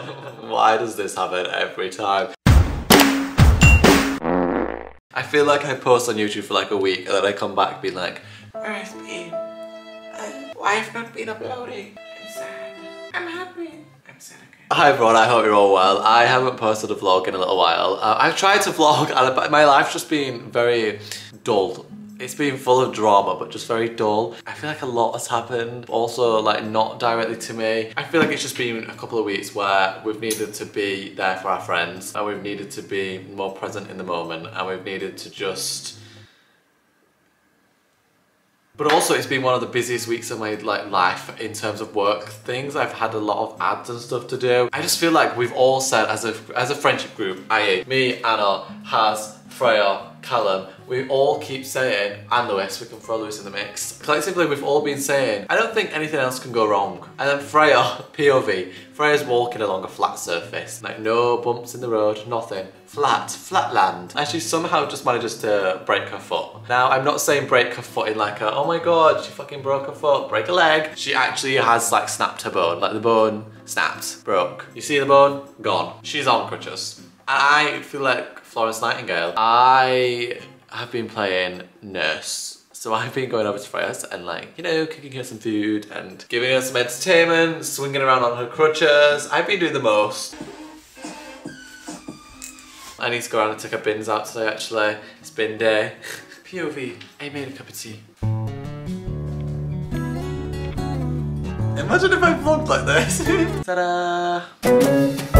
Why does this happen every time? I feel like I post on YouTube for like a week and then I come back being like, Where has been? Why have not been uploading? I'm sad. I'm happy. I'm sad again. Hi everyone, I hope you're all well. I haven't posted a vlog in a little while. Uh, I've tried to vlog and my life's just been very dull it's been full of drama, but just very dull. I feel like a lot has happened. Also, like, not directly to me. I feel like it's just been a couple of weeks where we've needed to be there for our friends and we've needed to be more present in the moment and we've needed to just but also it's been one of the busiest weeks of my like life in terms of work things. I've had a lot of ads and stuff to do. I just feel like we've all said as a as a friendship group, i.e. me, Anna, Has, Freya, Callum, we all keep saying, and Lewis, we can throw Lewis in the mix. Collectively, we've all been saying, I don't think anything else can go wrong. And then Freya, POV, Freya's walking along a flat surface. Like no bumps in the road, nothing. Flat, flat land. And she somehow just manages to break her foot. Now, I'm not saying break her foot in like a, oh my god, she fucking broke her foot, break a leg. She actually has like snapped her bone. Like the bone snapped, broke. You see the bone? Gone. She's on crutches. I feel like Florence Nightingale. I have been playing nurse. So I've been going over to Freya's and like, you know, cooking her some food and giving her some entertainment, swinging around on her crutches. I've been doing the most. I need to go around and take her bins out today actually. It's bin day. POV, I made a cup of tea. Imagine if I vlogged like this. Ta-da!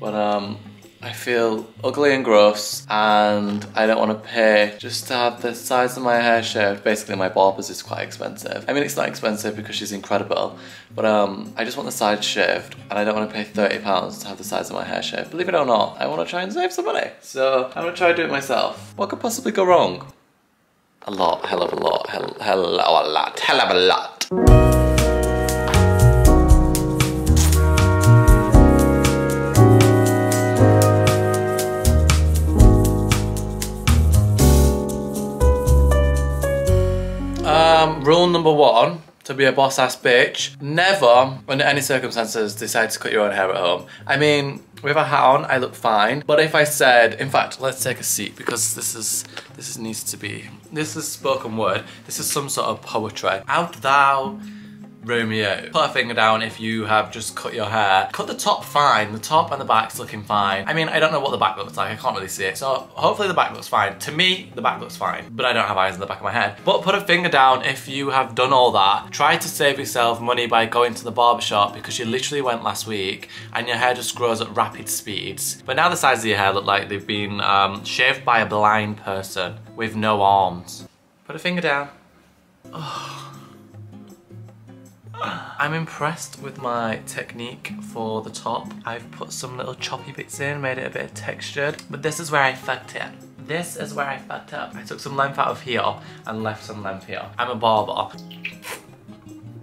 but um, I feel ugly and gross and I don't want to pay just to have the size of my hair shaved. Basically my barber's is quite expensive. I mean it's not expensive because she's incredible but um, I just want the sides shaved and I don't want to pay £30 to have the sides of my hair shaved. Believe it or not, I want to try and save some money. So I'm going to try to do it myself. What could possibly go wrong? A lot, hell of a lot, hell, hell, a lot, hell of a lot. Number one to be a boss ass bitch, never, under any circumstances, decide to cut your own hair at home. I mean, with a hat on, I look fine. But if I said, in fact, let's take a seat because this is, this is, needs to be, this is spoken word. This is some sort of poetry. Out thou Romeo. Put a finger down if you have just cut your hair. Cut the top fine. The top and the back's looking fine. I mean, I don't know what the back looks like. I can't really see it. So hopefully the back looks fine. To me, the back looks fine. But I don't have eyes in the back of my head. But put a finger down if you have done all that. Try to save yourself money by going to the barbershop because you literally went last week and your hair just grows at rapid speeds. But now the sides of your hair look like they've been um, shaved by a blind person with no arms. Put a finger down. Oh. I'm impressed with my technique for the top. I've put some little choppy bits in, made it a bit textured, but this is where I fucked it. This is where I fucked up. I took some length out of here and left some length here. I'm a barber.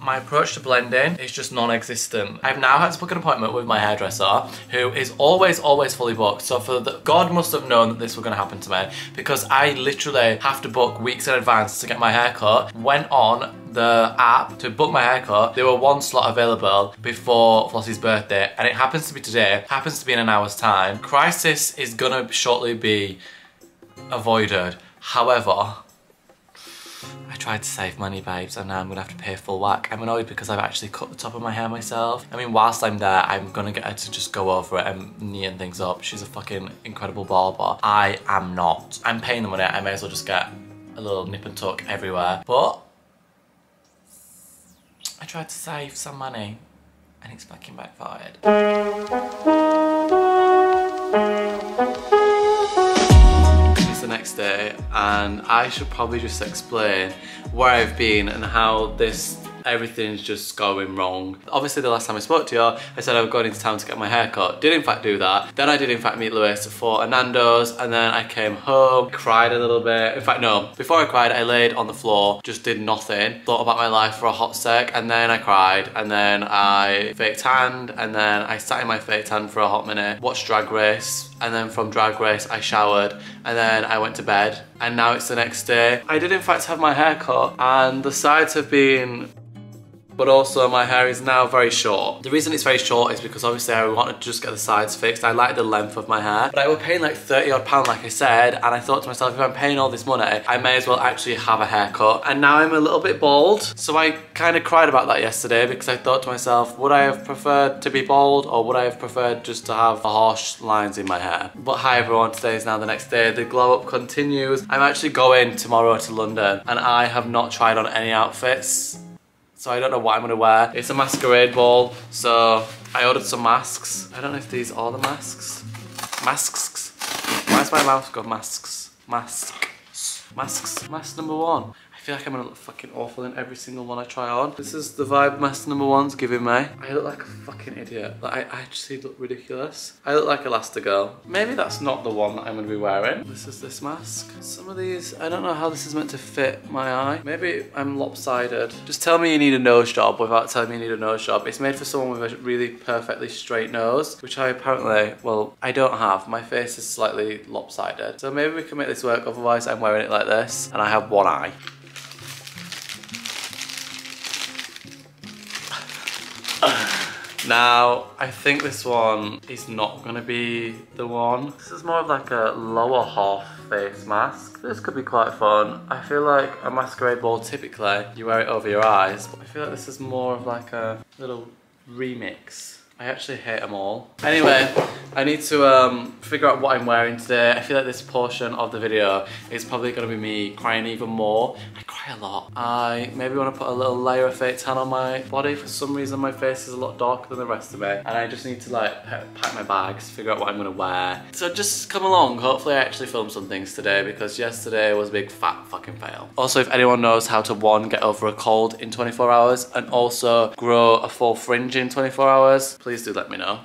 My approach to blending is just non-existent. I've now had to book an appointment with my hairdresser who is always, always fully booked. So for the, God must have known that this was gonna happen to me because I literally have to book weeks in advance to get my hair cut. Went on the app to book my haircut. There were one slot available before Flossie's birthday and it happens to be today, happens to be in an hour's time. Crisis is gonna shortly be avoided. However, I tried to save money, babes, and now I'm gonna have to pay full whack. I'm annoyed because I've actually cut the top of my hair myself. I mean, whilst I'm there, I'm gonna get her to just go over it and neaten things up. She's a fucking incredible barber. I am not. I'm paying the money, I may as well just get a little nip and tuck everywhere. But I tried to save some money and it's fucking backfired. It's the next day and I should probably just explain where I've been and how this everything's just going wrong. Obviously the last time I spoke to you, I said I was going into town to get my hair cut. Did in fact do that. Then I did in fact meet Lewis for Nando's and then I came home, cried a little bit. In fact, no, before I cried, I laid on the floor, just did nothing. Thought about my life for a hot sec and then I cried and then I fake tanned and then I sat in my fake tan for a hot minute, watched Drag Race, and then from Drag Race I showered and then I went to bed and now it's the next day. I did in fact have my hair cut and the sides have been but also my hair is now very short. The reason it's very short is because obviously I wanted to just get the sides fixed. I like the length of my hair, but I was paying like 30 odd pound like I said, and I thought to myself, if I'm paying all this money, I may as well actually have a haircut. And now I'm a little bit bald, so I kind of cried about that yesterday because I thought to myself, would I have preferred to be bald or would I have preferred just to have harsh lines in my hair? But hi everyone, today is now the next day. The glow up continues. I'm actually going tomorrow to London and I have not tried on any outfits so I don't know what I'm gonna wear. It's a masquerade ball, so I ordered some masks. I don't know if these are the masks. Masks. Why's my mouth got masks? Masks. Masks. Mask number one feel like I'm gonna look fucking awful in every single one I try on. This is the vibe mask number one's giving me. I look like a fucking idiot. Like, I actually look ridiculous. I look like Elastigirl. Maybe that's not the one that I'm gonna be wearing. This is this mask. Some of these, I don't know how this is meant to fit my eye. Maybe I'm lopsided. Just tell me you need a nose job without telling me you need a nose job. It's made for someone with a really perfectly straight nose, which I apparently, well, I don't have. My face is slightly lopsided. So maybe we can make this work, otherwise I'm wearing it like this and I have one eye. Now, I think this one is not gonna be the one. This is more of like a lower half face mask. This could be quite fun. I feel like a masquerade ball, typically, you wear it over your eyes, but I feel like this is more of like a little remix. I actually hate them all. Anyway, I need to um, figure out what I'm wearing today. I feel like this portion of the video is probably going to be me crying even more. I cry a lot. I maybe want to put a little layer of fake tan on my body. For some reason my face is a lot darker than the rest of me. And I just need to like pack my bags, figure out what I'm going to wear. So just come along. Hopefully I actually film some things today because yesterday was a big fat fucking fail. Also, if anyone knows how to one, get over a cold in 24 hours and also grow a full fringe in 24 hours, please do let me know.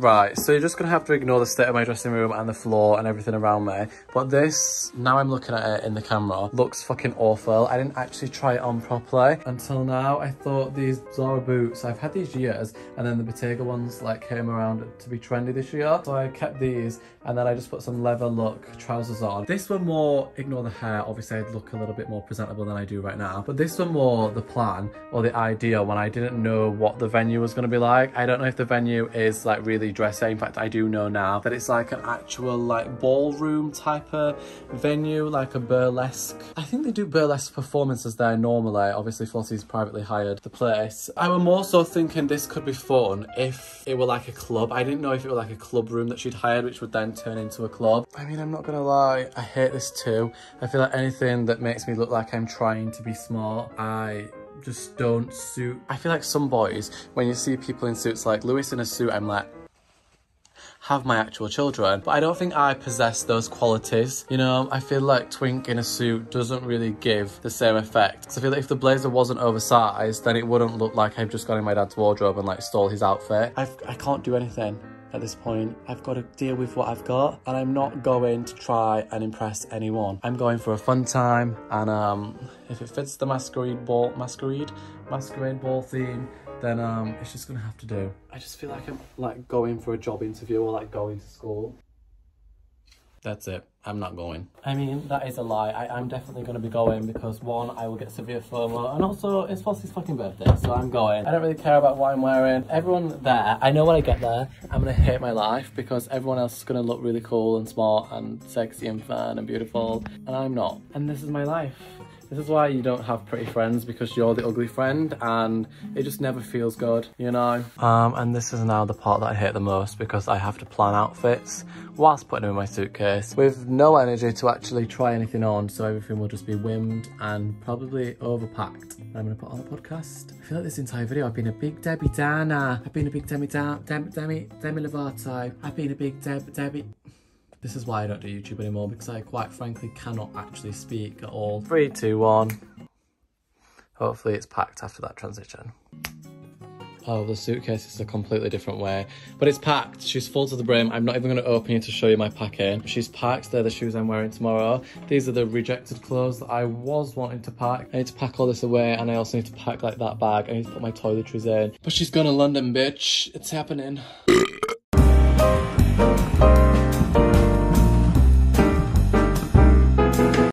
Right, so you're just gonna have to ignore the state of my dressing room and the floor and everything around me. But this, now I'm looking at it in the camera, looks fucking awful. I didn't actually try it on properly until now. I thought these Zara boots, I've had these years, and then the Bottega ones like came around to be trendy this year. So I kept these, and then I just put some leather look trousers on. This one more, ignore the hair, obviously I'd look a little bit more presentable than I do right now. But this one more the plan or the idea when I didn't know what the venue was gonna be like. I don't know if the venue is like really dresser. In fact, I do know now that it's like an actual like ballroom type of venue, like a burlesque. I think they do burlesque performances there normally. Obviously, Flossie's privately hired the place. I was more so thinking this could be fun if it were like a club. I didn't know if it were like a club room that she'd hired, which would then turn into a club. I mean, I'm not gonna lie, I hate this too. I feel like anything that makes me look like I'm trying to be smart, I just don't suit. I feel like some boys, when you see people in suits like Lewis in a suit, I'm like, have my actual children. But I don't think I possess those qualities. You know, I feel like Twink in a suit doesn't really give the same effect. I feel like if the blazer wasn't oversized, then it wouldn't look like I've just gone in my dad's wardrobe and like stole his outfit. I've, I can't do anything at this point. I've got to deal with what I've got and I'm not going to try and impress anyone. I'm going for a fun time and um, if it fits the masquerade ball, masquerade, masquerade ball theme, then um, it's just gonna have to do. I just feel like I'm like going for a job interview or like going to school. That's it. I'm not going. I mean, that is a lie. I, am definitely going to be going because one, I will get severe FOMO and also it's Flossie's fucking birthday, so I'm going. I don't really care about what I'm wearing. Everyone there, I know when I get there, I'm going to hate my life because everyone else is going to look really cool and smart and sexy and fun and beautiful and I'm not. And this is my life. This is why you don't have pretty friends because you're the ugly friend and it just never feels good, you know? Um, and this is now the part that I hate the most because I have to plan outfits whilst putting them in my suitcase with no energy to actually try anything on. So everything will just be whimmed and probably overpacked. I'm gonna put on a podcast. I feel like this entire video I've been a big Debbie Downer. I've been a big Demi Demi Demi Demi Lovato. I've been a big Deb Debbie. This is why I don't do YouTube anymore because I quite frankly cannot actually speak at all. Three, two, one. Hopefully it's packed after that transition. Oh, the suitcase is a completely different way. But it's packed. She's full to the brim. I'm not even going to open it to show you my packing. She's packed. They're the shoes I'm wearing tomorrow. These are the rejected clothes that I was wanting to pack. I need to pack all this away and I also need to pack like that bag. I need to put my toiletries in. But she's going to London, bitch. It's happening.